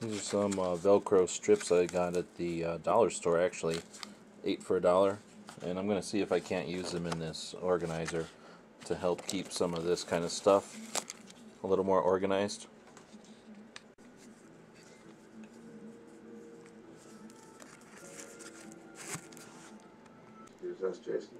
These are some uh, Velcro strips I got at the uh, dollar store actually. Eight for a dollar. And I'm going to see if I can't use them in this organizer to help keep some of this kind of stuff a little more organized. Here's us, Jason.